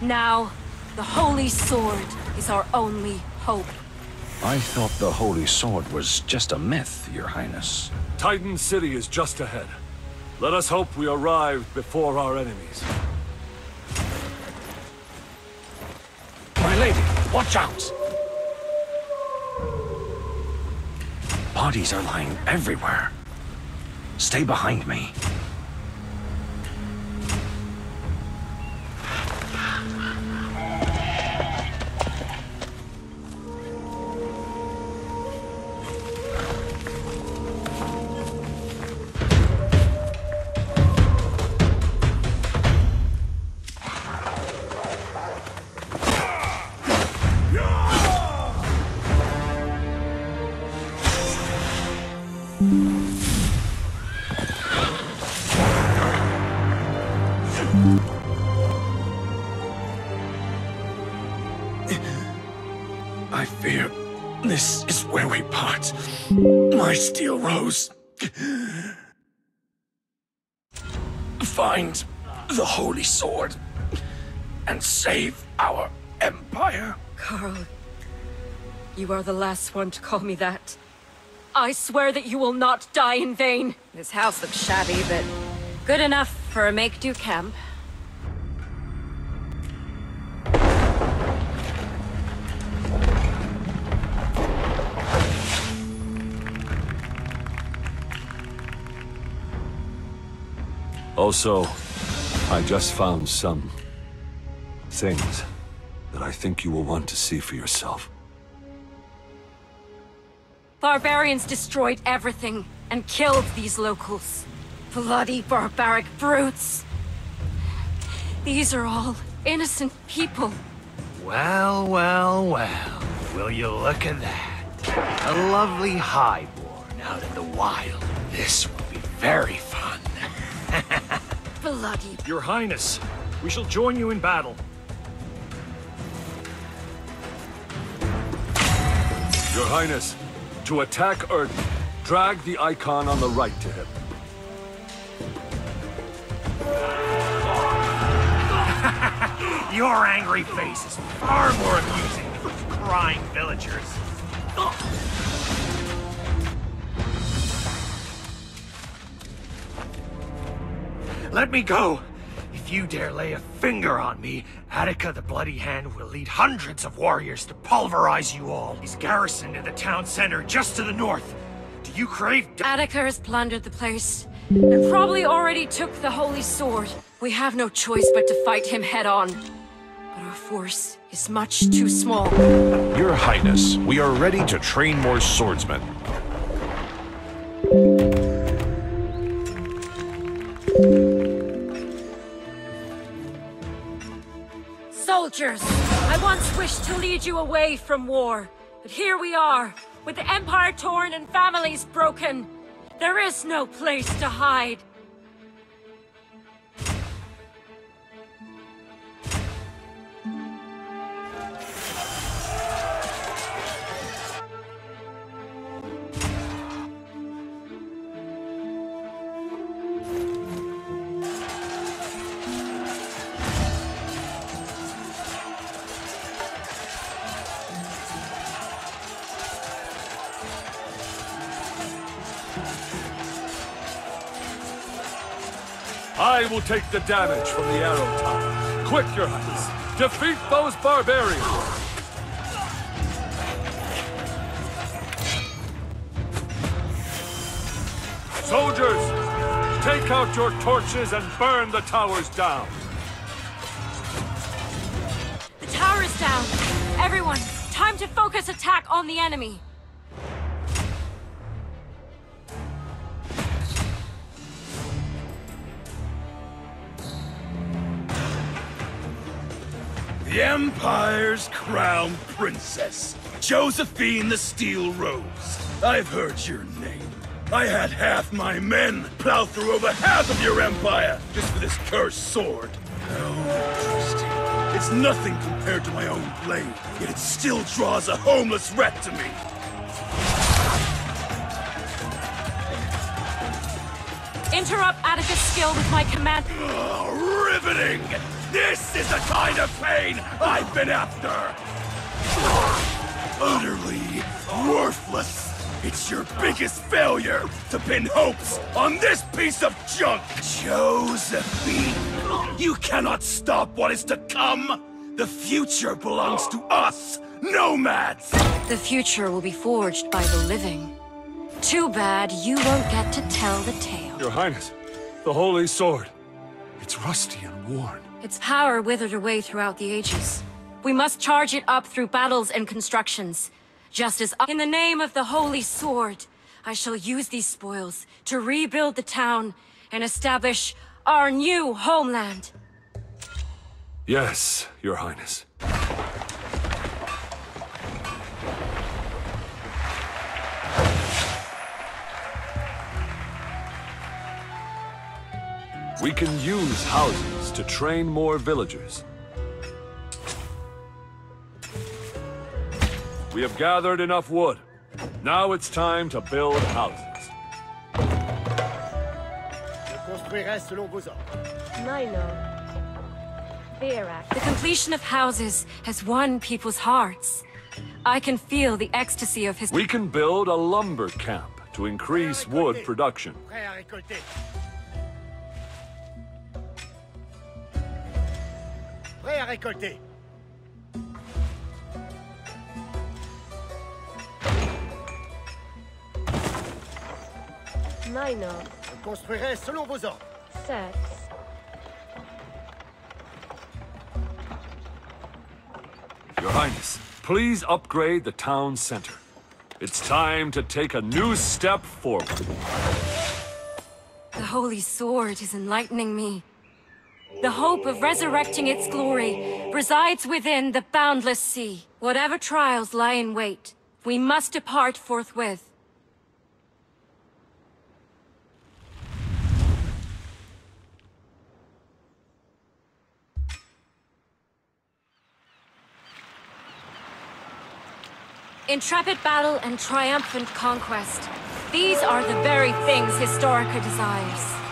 Now, the Holy Sword is our only hope. I thought the Holy Sword was just a myth, Your Highness. Titan City is just ahead. Let us hope we arrive before our enemies. My lady, watch out! Bodies are lying everywhere. Stay behind me. My steel rose. Find the Holy Sword and save our empire. Carl, you are the last one to call me that. I swear that you will not die in vain. This house looks shabby, but good enough for a make-do camp. Also, I just found some... things that I think you will want to see for yourself. Barbarians destroyed everything and killed these locals. Bloody barbaric brutes. These are all innocent people. Well, well, well. Will you look at that? A lovely highborn out in the wild. This will be very fun. Bloody Your Highness, we shall join you in battle. Your Highness, to attack Erden, drag the icon on the right to him. Your angry face is far more amusing than those crying villagers. Let me go! If you dare lay a finger on me, Attica the Bloody Hand will lead hundreds of warriors to pulverize you all. He's garrisoned in the town center just to the north. Do you crave death? Attica has plundered the place, and probably already took the Holy Sword. We have no choice but to fight him head on. But our force is much too small. Your Highness, we are ready to train more swordsmen. Soldiers, I once wished to lead you away from war, but here we are, with the Empire torn and families broken. There is no place to hide. I will take the damage from the arrow tower. Quick, Your Highness! Defeat those barbarians! Soldiers, take out your torches and burn the towers down. The tower is down. Everyone, time to focus attack on the enemy. The Empire's crown princess, Josephine the Steel Rose. I've heard your name. I had half my men plow through over half of your empire just for this cursed sword. Oh, trusty. It's nothing compared to my own blade, yet it still draws a homeless rat to me. Interrupt Atticus' skill with my command. Oh, riveting! This is the kind of pain I've been after! Utterly worthless! It's your biggest failure to pin hopes on this piece of junk! Josephine! You cannot stop what is to come! The future belongs to us, nomads! The future will be forged by the living. Too bad you won't get to tell the tale. Your Highness, the Holy Sword. It's rusty and worn. Its power withered away throughout the ages. We must charge it up through battles and constructions. Just as in the name of the Holy Sword, I shall use these spoils to rebuild the town and establish our new homeland. Yes, Your Highness. We can use houses to train more villagers. We have gathered enough wood. Now it's time to build houses. Je construirai selon vos ordres. Minor. The completion of houses has won people's hearts. I can feel the ecstasy of his- We can build a lumber camp to increase wood production. Prêt à récolter. Prêt à récolter. Minor. Je construirai selon vos ordres. Set. Your Highness, please upgrade the town center. It's time to take a new step forward. The Holy Sword is enlightening me. The hope of resurrecting its glory resides within the boundless sea. Whatever trials lie in wait, we must depart forthwith. Intrepid battle and triumphant conquest. These are the very things Historica desires.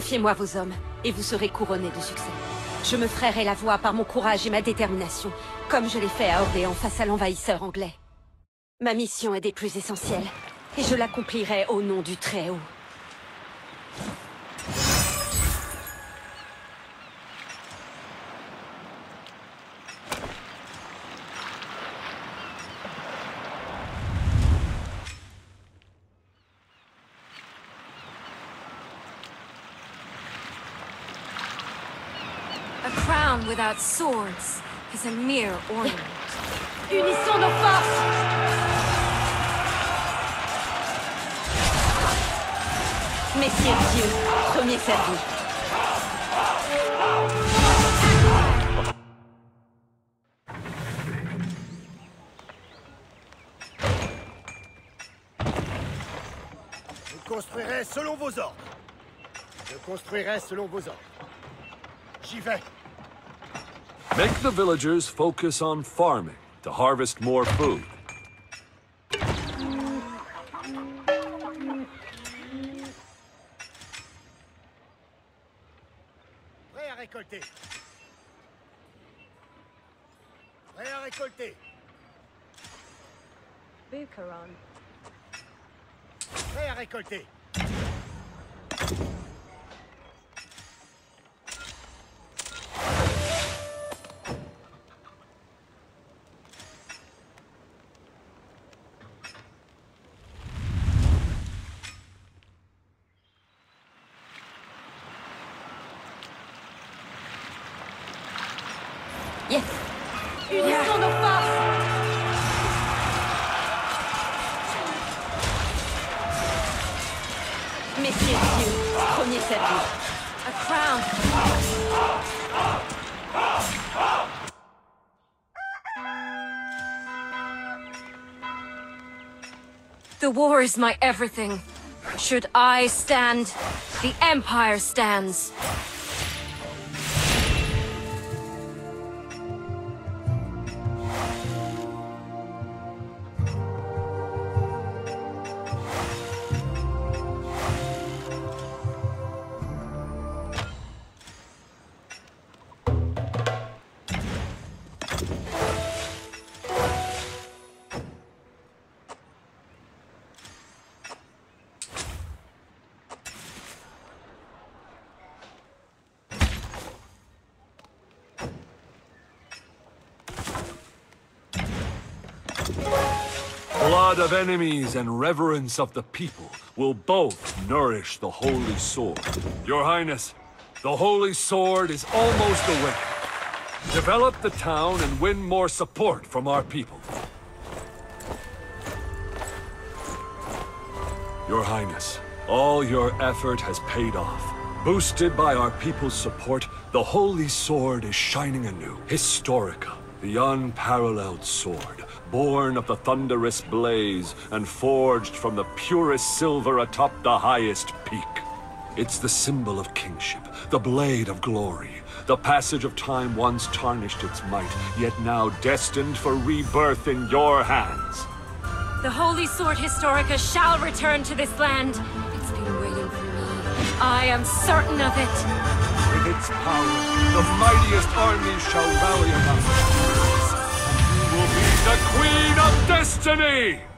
Confiez-moi vos hommes, et vous serez couronnés de succès. Je me frayerai la voie par mon courage et ma détermination, comme je l'ai fait à Orléans face à l'envahisseur anglais. Ma mission est des plus essentielles, et je l'accomplirai au nom du Très-Haut. A crown without swords is a mere ornament. Unissons nos forces Messieurs Dieu, premier servi. Je construirai selon vos ordres. Je construirai selon vos ordres. J'y vais. Make the villagers focus on farming to harvest more food. Prêt à récolter. Prêt à récolter. Prêt à récolter. Yes Unissons nos forces Adieu, premier servi. A crown. The war is my everything. Should I stand, the Empire stands. Blood of enemies and reverence of the people will both nourish the Holy Sword. Your Highness, the Holy Sword is almost awake. Develop the town and win more support from our people. Your Highness, all your effort has paid off. Boosted by our people's support, the Holy Sword is shining anew. Historica, the unparalleled sword, born of the thunderous blaze and forged from the purest silver atop the highest peak. It's the symbol of kingship, the blade of glory. The passage of time once tarnished its might, yet now destined for rebirth in your hands. The Holy Sword Historica shall return to this land. It's been waiting for me. I am certain of it. Its power, the mightiest armies shall rally around us, and you will be the Queen of Destiny!